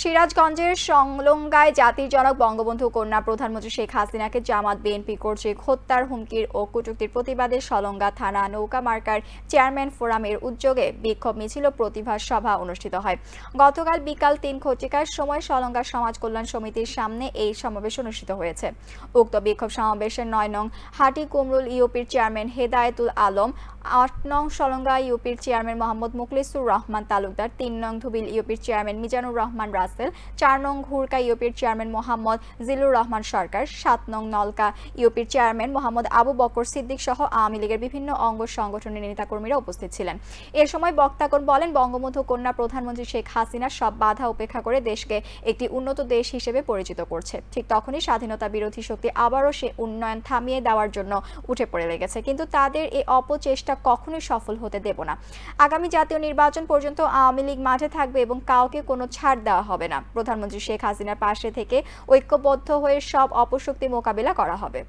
সিরাজগঞ্জের সংলঙ্গায় জাতির জনক বঙ্গবন্ধু কন্যা প্রধানমন্ত্রী শেখ হাসিনাকে জামাত বিএনপি কর্তৃক হত্যার হুমকির ও কটূক্তির প্রতিবাদে সলঙ্গা থানা নৌকা মার্কার চেয়ারম্যান ফোরামের উদ্যোগে বিক্ষোভ মিছিল প্রতিভা সভা অনুষ্ঠিত হয়। গতকাল বিকাল তিন ঘটিকার সময় সলঙ্গা সমাজ কল্যাণ সমিতির সামনে এই সমাবেশ অনুষ্ঠিত হয়েছে। উক্ত বিক্ষোভ সমাবেশের নয় নং হাটি কুমরুল ইউপির চেয়ারম্যান হেদায়েতুল আলম আট নং সলঙ্গা ইউপির চেয়ারম্যান মোহাম্মদ মুখলিসুর রহমান তালুকদার, তিন নং ধুবিল ইউপির চেয়ারম্যান মিজানুর রহমান রাসেল, চার নং ঘুরকা ইউপির চেয়ারম্যান মোহাম্মদ জিলুর রহমান সরকার, সাত নং নলকা ইউপির চেয়ারম্যান মোহাম্মদ আবু বকর সিদ্দিক সহ আওয়ামী লীগের বিভিন্ন অঙ্গ সংগঠনের নেতাকর্মীরা উপস্থিত ছিলেন। এ সময় বক্তাগণ বলেন, বঙ্গবন্ধু কন্যা প্রধানমন্ত্রী শেখ হাসিনা সব বাধা উপেক্ষা করে দেশকে একটি উন্নত দেশ হিসেবে পরিচিত করছে। ঠিক তখনই স্বাধীনতা বিরোধী শক্তি আবারও সে উন্নয়ন থামিয়ে দেওয়ার জন্য উঠে পড়ে লেগেছে। কিন্তু তাদের এই অপচেষ্টা কখনোই সফল হতে দেব না। আগামী জাতীয় নির্বাচন পর্যন্ত আওয়ামী লীগ মাঠে থাকবে এবং কাউকে কোনো ছাড় দেওয়া হবে না। প্রধানমন্ত্রী শেখ হাসিনার পাশে থেকে ঐক্যবদ্ধ হয়ে সব অপশক্তি মোকাবিলা করা হবে।